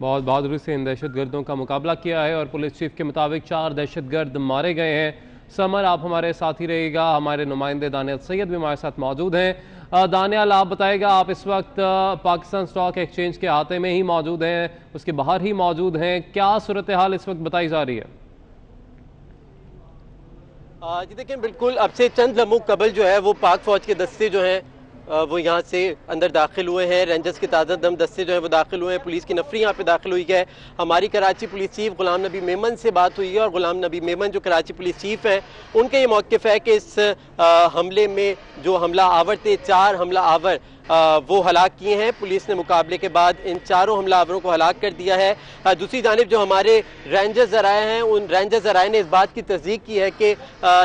بہت بہادری سے ان دہشت گردوں کا مقابلہ کیا ہے اور پولیس چیف کے مطابق چار دہشت گرد مارے گئے ہیں۔ سمر، آپ ہمارے ساتھ ہی رہے گا۔ ہمارے نمائندے دانیال سید بھی ہمارے ساتھ موجود ہیں۔ دانیال، آپ بتائے گا، آپ اس وقت پاکستان سٹاک ایکسچینج کے ہاتھے میں ہی موجود ہیں، اس کے باہر ہی موجود ہیں۔ کیا صورتحال اس وقت بتائی جا رہی ہے؟ جی دیکھیں، بالکل اب سے چند لمحوں قبل جو ہے، وہ پاک فوج کے دستے جو ہیں وہ یہاں سے اندر داخل ہوئے ہیں۔ رینجرز کے تازہ دم دستے جو ہیں وہ داخل ہوئے ہیں۔ پولیس کی نفری یہاں پہ داخل ہوئی ہے۔ ہماری کراچی پولیس چیف غلام نبی میمن سے بات ہوئی ہے اور غلام نبی میمن جو کراچی پولیس چیف ہیں، ان کا یہ موقف ہے کہ اس حملے میں جو حملہ آور تھے، چار حملہ آور وہ ہلاک کیے ہیں۔ پولیس نے مقابلے کے بعد ان چاروں حملہ آوروں کو ہلاک کر دیا ہے۔ دوسری جانب جو ہمارے رینجر ذرائع ہیں، ان رینجر ذرائع نے اس بات کی تصدیق کی ہے کہ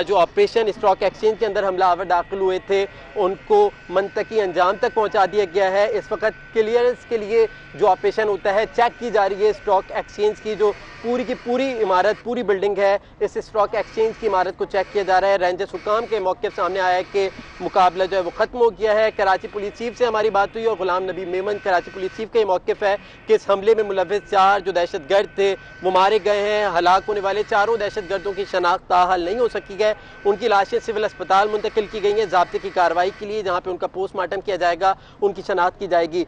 جو آپریشن اسٹاک ایکسچینج کے اندر حملہ آور داخل ہوئے تھے، ان کو منطقی انجام تک پہنچا دیا گیا ہے۔ اس وقت کلیئرنس کے لیے جو آپریشن ہوتا ہے، چیک کی جا رہی ہے اسٹاک ایکسچینج کی، جو پوری کی پوری عمارت، پوری بلڈنگ ہے۔ اس اسٹاک ایکسچینج کی عمارت کو چیک کیا جا رہا ہے۔ رینجر حکام کے موقف سامنے آیا ہے کہ مقابلہ جو ہے وہ ختم ہو گیا ہے۔ کراچی پولیس چیف سے ہماری بات ہوئی اور غلام نبی میمن کراچی پولیس چیف کا یہ موقف ہے کہ اس حملے میں ملوث چار جو دہشت گرد تھے وہ مارے گئے ہیں۔ ہلاک ہونے والے چاروں دہشت گردوں کی شناخت تاحال نہیں ہو سکی ہے۔ ان کی لاشیں سول اسپتال منتقل کی گئی ہیں۔ ضابطے کی کارروائی کے لیے جہاں پہ ان کا پوسٹ مارٹم کیا جائے گا، ان کی شناخت کی جائے گی۔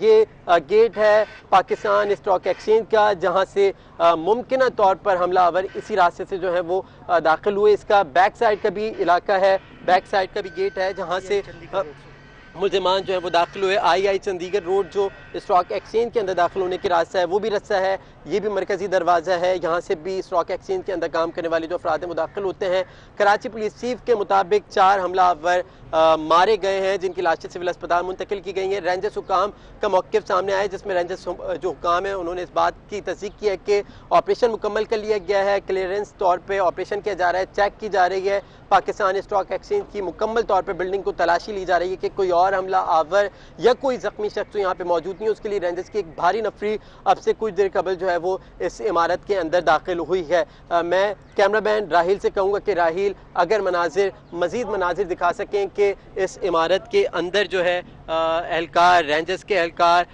یہ گیٹ ہے پاکستان اسٹاک ایکسچینج کا، جہاں سے ممکنہ طور پر حملہ آور اسی راستے سے جو ہے وہ داخل ہوئے۔ اس کا بیک سائڈ کا بھی علاقہ ہے۔ بیک سائڈ کا بھی گیٹ ہے جہاں سے ملزمان جو ہے وہ داخل ہوئے۔ آئی آئی چندیگر روڈ جو اسٹاک ایکسچینج کے اندر داخل ہونے کی راستہ ہے، وہ بھی رستہ ہے۔ یہ بھی مرکزی دروازہ ہے۔ یہاں سے بھی اسٹاک ایکسچینج کے اندر کام کرنے والے جو افراد ہیں وہ داخل ہوتے ہیں۔ کراچی پولیس چیف کے مطابق چار حملہ آور مارے گئے ہیں، جن کی لاشیں سول اسپتال منتقل کی گئی ہیں۔ رینجرس حکام کا موقف سامنے آیا، جس میں رینجرس جو حکام ہیں، انہوں نے اس بات کی تصدیق کی ہے کہ آپریشن مکمل کر لیا گیا ہے۔ کلیئرنس طور پہ آپریشن کیا جا رہا ہے، چیک کی جا رہی ہے۔ پاکستان اسٹاک ایکسچینج کی مکمل طور پہ بلڈنگ کو تلاشی لی جا رہی ہے کہ کوئی اور حملہ آور یا کوئی زخمی شخص یہاں پہ موجود نہیں ہے۔ اس کے لیے رینجرس کی ایک بھاری نفری اب سے کچھ دیر قبل جو ہے وہ اس عمارت کے اندر داخل ہوئی ہے۔ میں کیمرہ مین راہیل سے کہوں گا کہ راہیل، اگر مناظر، مزید مناظر دکھا سکیں کہ اس عمارت کے اندر جو ہے اہلکار رینجرز کے اہلکار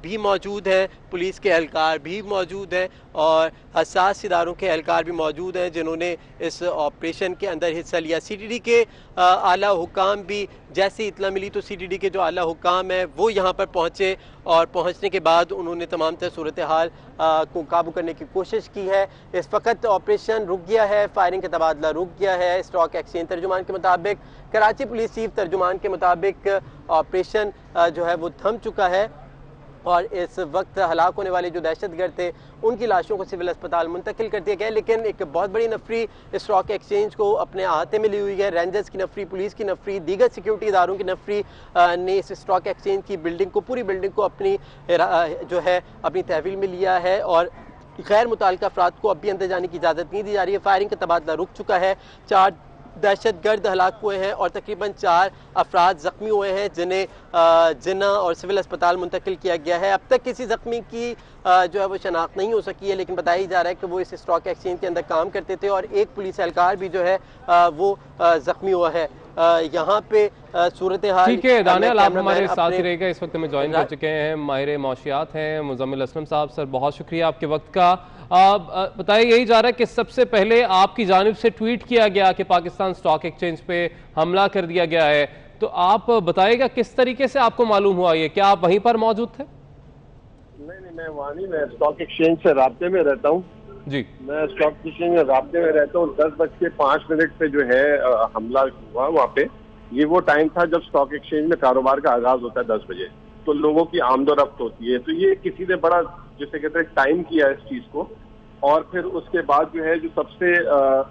بھی موجود ہیں، پولیس کے اہلکار بھی موجود ہیں اور حساس اداروں کے اہلکار بھی موجود ہیں جنہوں نے اس آپریشن کے اندر حصہ لیا۔ سی ٹی ڈی کے اعلیٰ حکام بھی جیسی اطلاع ملی تو سی ٹی ڈی کے جو اعلیٰ حکام ہیں وہ یہاں پر پہنچے اور پہنچنے کے بعد انہوں نے تمام تر صورتحال کو قابو کرنے کی کوشش کی ہے۔ اس وقت آپریشن رک گیا ہے، فائرنگ کا تبادلہ رک گیا ہے، اسٹاک ایکسچینج ترجمان کے مطابق، کراچی پولیس چیف ترجمان کے مطابق آپریشن جو ہے وہ تھم چکا ہے۔ اور اس وقت ہلاک ہونے والے جو دہشت گرد تھے، ان کی لاشوں کو سول اسپتال منتقل کر دیا گیا لیکن ایک بہت بڑی نفری اسٹاک ایکسچینج کو اپنے احاطے میں لی ہوئی ہے۔ رینجرز کی نفری، پولیس کی نفری، دیگر سیکیورٹی اداروں کی نفری نے اس اسٹاک ایکسچینج کی بلڈنگ کو، پوری بلڈنگ کو اپنی جو ہے، اپنی تحویل میں لیا ہے۔ اور غیر متعلقہ افراد کو اب بھی اندر جانے کی اجازت نہیں دی جا رہی ہے۔ فائرنگ کا تبادلہ رک چکا ہے۔ چار دہشت گرد ہلاک ہوئے ہیں اور تقریباً چار افراد زخمی ہوئے ہیں جنہیں جنہ اور سول اسپتال منتقل کیا گیا ہے۔ اب تک کسی زخمی کی جو ہے وہ شناخت نہیں ہو سکی ہے لیکن بتائی جا رہا ہے کہ وہ اس اسٹاک ایکسچینج کے اندر کام کرتے تھے اور ایک پولیس اہلکار بھی جو ہے وہ زخمی ہوا ہے۔ یہاں پہ صورتحال ٹھیک ہے دانیال آپ ہمارے ساتھ ہی رہے گا اس وقت میں جوائن کر چکے ہیں ماہر معاشیات ہیں مزمل اسلم صاحب سر بہت شکریہ آپ کے وقت کا۔ بتائیں یہی جا رہا ہے کہ سب سے پہلے آپ کی جانب سے ٹویٹ کیا گیا کہ پاکستان سٹاک ایکسچینج پہ حملہ کر دیا گیا ہے۔ تو آپ بتائے گا کس طریقے سے آپ کو معلوم ہوا یہ؟ کیا آپ وہیں پر موجود تھے؟ نہیں نہیں میں وہاں نہیں میں سٹاک ایکسچینج سے رابطے میں رہتا ہوں۔ جی۔ میں سٹاک ایکسچینج میں رابطے میں رہتا ہوں۔ دس بج کے پانچ منٹ پہ جو ہے حملہ ہوا وہاں پہ۔ یہ وہ ٹائم تھا جب سٹاک ایکسچینج میں کاروبار کا آغاز ہوتا ہے دس بجے۔ تو لوگوں کی آمد و رفت ہوتی ہے۔ تو یہ کسی نے بڑا جسے کہتے ہیں ٹائم کیا اس چیز کو۔ اور پھر اس کے بعد جو ہے جو سب سے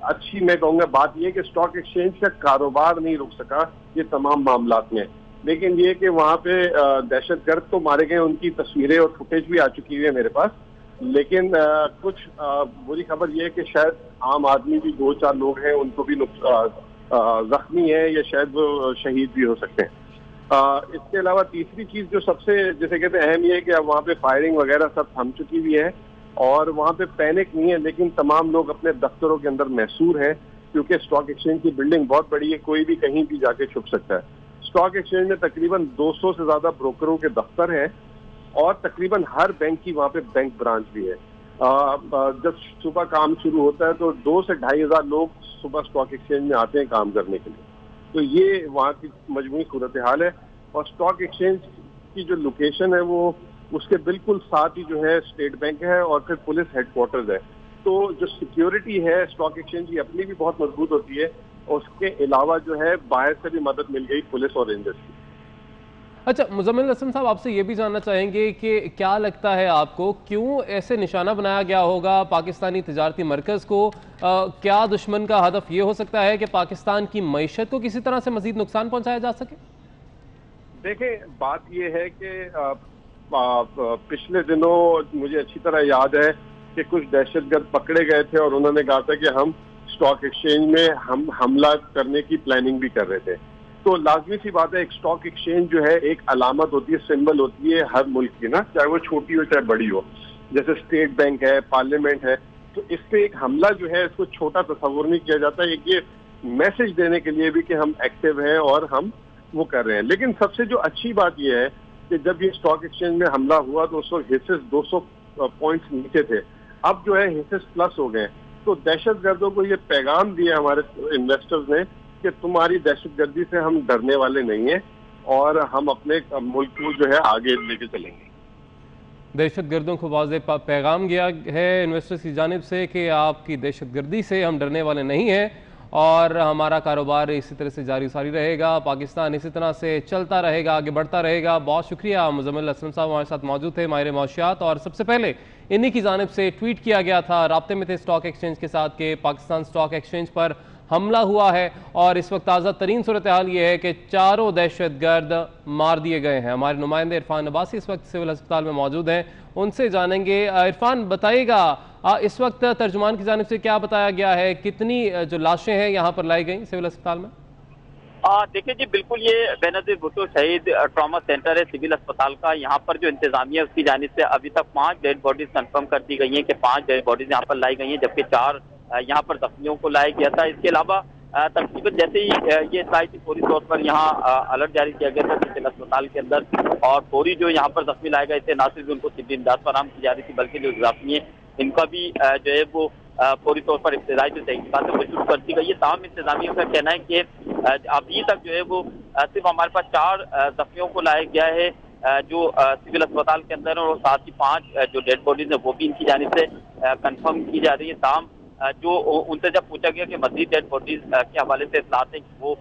اچھی میں کہوں گا بات یہ کہ اسٹاک ایکسچینج کا کاروبار نہیں رک سکا یہ تمام معاملات میں۔ لیکن یہ کہ وہاں پہ دہشت گرد تو مارے گئے، ان کی تصویریں اور فوٹیج بھی آ چکی ہوئی ہے میرے پاس۔ لیکن کچھ بری خبر یہ ہے کہ شاید عام آدمی بھی دو چار لوگ ہیں، ان کو بھی زخمی ہیں یا شاید وہ شہید بھی ہو سکتے ہیں۔ اس کے علاوہ تیسری چیز جو سب سے جیسے کہتے ہیں، اہم یہ ہے کہ اب وہاں پہ فائرنگ وغیرہ سب تھم چکی ہوئی ہے۔ اور وہاں پہ پینک نہیں ہے، لیکن تمام لوگ اپنے دفتروں کے اندر محسور ہیں، کیونکہ اسٹاک ایکسچینج کی بلڈنگ بہت بڑی ہے، کوئی بھی کہیں بھی جا کے چھپ سکتا ہے۔ اسٹاک ایکسچینج میں تقریباً دو سو سے زیادہ بروکروں کے دفتر ہیں اور تقریباً ہر بینک کی وہاں پہ بینک برانچ بھی ہے۔ جب صبح کام شروع ہوتا ہے تو دو سے ڈھائی ہزار لوگ صبح اسٹاک ایکسچینج میں آتے ہیں کام کرنے کے لیے۔ تو یہ وہاں کی مجموعی صورتحال ہے۔ اور اسٹاک ایکسچینج کی جو لوکیشن ہے وہ اس کے بالکل ساتھ ہی جو ہے اسٹیٹ بینک ہے اور پھر پولیس ہیڈ کوارٹرز ہے۔ تو جو سیکیورٹی ہے اسٹاک ایکسچینج کی اپنی بھی بہت مضبوط ہوتی ہے۔ اور اس کے علاوہ جو ہے باہر سے بھی مدد مل گئی پولیس اور رینجرز کی۔ اچھا مزمل اسلم صاحب آپ سے یہ بھی جاننا چاہیں گے کہ کیا لگتا ہے آپ کو؟ کیوں ایسے نشانہ بنایا گیا ہوگا پاکستانی تجارتی مرکز کو؟ کیا دشمن کا ہدف یہ ہو سکتا ہے کہ پاکستان کی معیشت کو کسی طرح سے مزید نقصان پہنچایا جا سکے؟ دیکھیں بات یہ ہے کہ پچھلے دنوں مجھے اچھی طرح یاد ہے کہ کچھ دہشت گرد پکڑے گئے تھے اور انہوں نے کہا تھا کہ ہم اسٹاک ایکسچینج میں ہم حملہ کرنے کی پلاننگ بھی کر رہے تھے۔ تو لازمی سی بات ہے، ایک اسٹاک ایکسچینج جو ہے، ایک علامت ہوتی ہے سمبل ہوتی ہے ہر ملک کی نا، چاہے وہ چھوٹی ہو، چاہے بڑی ہو۔ جیسے اسٹیٹ بینک ہے پارلیمنٹ ہے۔ تو اس پہ ایک حملہ جو ہے، اس کو چھوٹا تصور نہیں کیا جاتا، ایک یہ میسج دینے کے لیے بھی کہ ہم ایکٹیو ہیں اور ہم وہ کر رہے ہیں۔ لیکن سب سے جو اچھی بات یہ ہے کہ جب یہ اسٹاک ایکسچینج میں حملہ ہوا تو اس وقت حصص دو سو پوائنٹس نیچے تھے۔ اب جو ہے حصص پلس ہو گئے تو دہشت گردوں کو یہ پیغام دیا ہمارے انویسٹرز نے کہ تمہاری دہشت گردی سے ہم ڈرنے والے نہیں ہیں اور ہم اپنے ملک کو جو ہے آگے لے کے چلیں گے۔ دہشت گردوں کو واضح پیغام گیا ہے انویسٹرز کی جانب سے کہ آپ کی دہشت گردی سے ہم ڈرنے والے نہیں ہیں۔ اور ہمارا کاروبار اسی طرح سے جاری ساری رہے گا، پاکستان اسی طرح سے چلتا رہے گا، آگے بڑھتا رہے گا۔ بہت شکریہ، مزمل اسلم صاحب ہمارے ساتھ موجود تھے، ماہر معاشیات۔ اور سب سے پہلے انہی کی جانب سے ٹویٹ کیا گیا تھا، رابطے میں تھے اسٹاک ایکسچینج کے ساتھ کہ پاکستان اسٹاک ایکسچینج پر حملہ ہوا ہے۔ اور اس وقت تازہ ترین صورتحال یہ ہے کہ چاروں دہشت گرد مار دیے گئے ہیں۔ ہمارے نمائندے عرفان عباسی اس وقت سول ہسپتال میں موجود ہیں، ان سے جانیں گے۔ عرفان، بتائیے گا اس وقت ترجمان کی جانب سے کیا بتایا گیا ہے؟ کتنی جو لاشیں ہیں یہاں پر لائی گئیں سول ہسپتال میں؟ دیکھیں جی بالکل یہ بینظیر بھٹو شہید ٹراما سینٹر ہے، سول اسپتال کا۔ یہاں پر جو انتظامیہ اس کی جانب سے ابھی تک پانچ ڈیڈ باڈیز کنفرم کر دی گئی ہیں کہ پانچ ڈیڈ باڈیز یہاں پر لائی گئی ہیں، جبکہ چار یہاں پر زخمیوں کو لایا گیا تھا۔ اس کے علاوہ تقریباً جیسے ہی یہ اطلاعی تھی فوری طور پر یہاں الرٹ جاری کیا گیا تھا سول اسپتال کے اندر، اور فوری جو یہاں پر زخمی لائے گئے تھے نہ صرف ان کو طبی امداد فراہم کی جا رہی تھی، بلکہ جو زخمی ہیں ان کا بھی جو ہے وہ فوری طور پر ابتدائی جو تحقیقات وہ شروع کر دی گئی ہے تمام انتظامیہ کا کہنا ہے کہ ابھی تک جو ہے وہ صرف ہمارے پاس چار زخمیوں کو لایا گیا ہے جو سول اسپتال کے اندر اور ساتھ ہی پانچ جو ڈیڈ باڈیز ہیں وہ بھی ان کی جانب سے کنفرم کی جا رہی ہے تاہم جو ان سے جب پوچھا گیا کہ مزید ڈیڈ باڈیز کے حوالے سے اطلاعات ہیں کہ وہ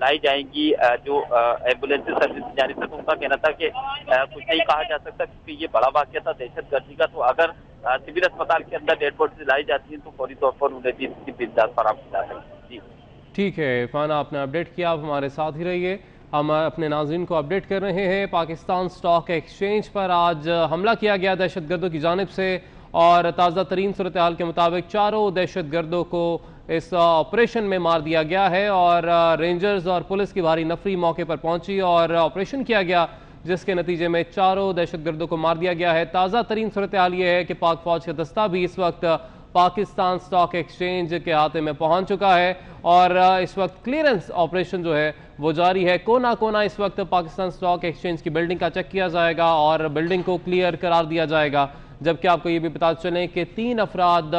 لائی جائیں گی جو ایمبولینس سروس کی جانب سے، تو ان کا کہنا تھا کہ کچھ نہیں کہا جا سکتا کیونکہ یہ بڑا واقعہ تھا، دہشت گردی کا۔ تو اگر سول اسپتال کے اندر ڈیڈ باڈیز لائی جاتی ہیں تو فوری طور پر انہیں بھی اس کی امداد فراہم کی جا سکتی جی۔ ٹھیک ہے عرفان آپ نے اپڈیٹ کیا، آپ ہمارے ساتھ ہی رہیے۔ ہم اپنے ناظرین کو اپڈیٹ کر رہے ہیں، پاکستان سٹاک ایکسچینج پر آج حملہ کیا گیا دہشت گردوں کی جانب سے اور تازہ ترین صورتحال کے مطابق چاروں دہشت گردوں کو اس آپریشن میں مار دیا گیا ہے اور رینجرز اور پولیس کی بھاری نفری موقع پر پہنچی اور آپریشن کیا گیا۔ جس کے نتیجے میں چاروں دہشت گردوں کو مار دیا گیا ہے۔ تازہ ترین صورتحال یہ ہے کہ پاک فوج کا دستہ بھی اس وقت پاکستان سٹاک ایکسچینج کے ہاتھے میں پہنچ چکا ہے اور اس وقت کلیئرنس آپریشن جو ہے وہ جاری ہے۔ کونا کونا اس وقت پاکستان سٹاک ایکسچینج کی بلڈنگ کا چیک کیا جائے گا اور بلڈنگ کو کلیئر قرار دیا جائے گا۔ جبکہ آپ کو یہ بھی بتا چلیں کہ تین افراد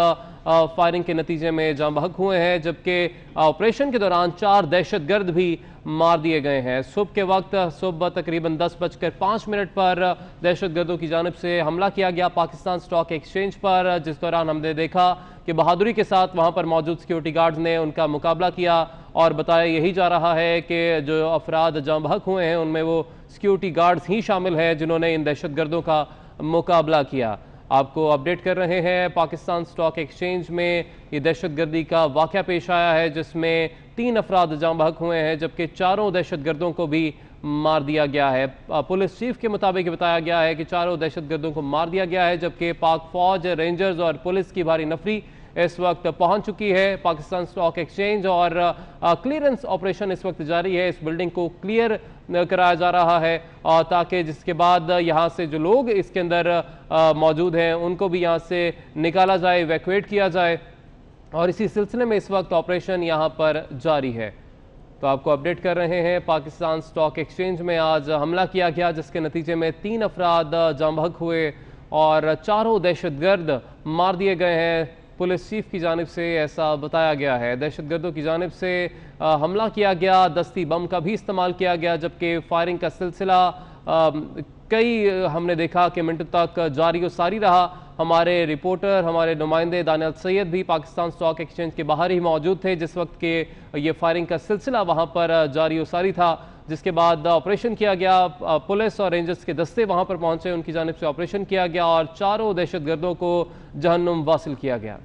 فائرنگ کے نتیجے میں جام بحق ہوئے ہیں، جبکہ آپریشن کے دوران چار دہشت گرد بھی مار دیے گئے ہیں۔ صبح کے وقت، صبح تقریباً دس بج کر پانچ منٹ پر دہشت گردوں کی جانب سے حملہ کیا گیا پاکستان سٹاک ایکسچینج پر، جس دوران ہم نے دیکھا کہ بہادری کے ساتھ وہاں پر موجود سیکیورٹی گارڈز نے ان کا مقابلہ کیا اور بتایا یہی جا رہا ہے کہ جو افراد جام بحق ہوئے ہیں، ان میں وہ سیکیورٹی گارڈز ہی شامل ہیں جنہوں نے ان دہشت گردوں کا مقابلہ کیا۔ آپ کو اپڈیٹ کر رہے ہیں، پاکستان سٹاک ایکسچینج میں یہ دہشت گردی کا واقعہ پیش آیا ہے، جس میں تین افراد جام بحق ہوئے ہیں، جبکہ چاروں دہشت گردوں کو بھی مار دیا گیا ہے۔ پولیس چیف کے مطابق بتایا گیا ہے کہ چاروں دہشت گردوں کو مار دیا گیا ہے، جبکہ پاک فوج، رینجرز اور پولیس کی بھاری نفری اس وقت پہنچ چکی ہے پاکستان سٹاک ایکسچینج اور کلیئرنس آپریشن اس وقت جاری ہے۔ اس بلڈنگ کو کلیئر کرایا جا رہا ہے تاکہ جس کے بعد یہاں سے جو لوگ اس کے اندر موجود ہیں، ان کو بھی یہاں سے نکالا جائے ویکویٹ کیا جائے۔ اور اسی سلسلے میں اس وقت آپریشن یہاں پر جاری ہے۔ تو آپ کو اپڈیٹ کر رہے ہیں، پاکستان سٹاک ایکسچینج میں آج حملہ کیا گیا، جس کے نتیجے میں تین افراد جام بھگ ہوئے اور چاروں دہشت گرد مار دیے گئے ہیں۔ پولیس چیف کی جانب سے ایسا بتایا گیا ہے۔ دہشت گردوں کی جانب سے حملہ کیا گیا، دستی بم کا بھی استعمال کیا گیا، جبکہ فائرنگ کا سلسلہ کئی ہم نے دیکھا کہ منٹ تک جاری و ساری رہا۔ ہمارے رپورٹر، ہمارے نمائندے دانیال سید بھی پاکستان سٹاک ایکسچینج کے باہر ہی موجود تھے۔ جس وقت کے یہ فائرنگ کا سلسلہ وہاں پر جاری و ساری تھا۔ جس کے بعد آپریشن کیا گیا، پولیس اور رینجرز کے دستے وہاں پر پہنچے، ان کی جانب سے آپریشن کیا گیا اور چاروں دہشت گردوں کو جہنم واصل کیا گیا۔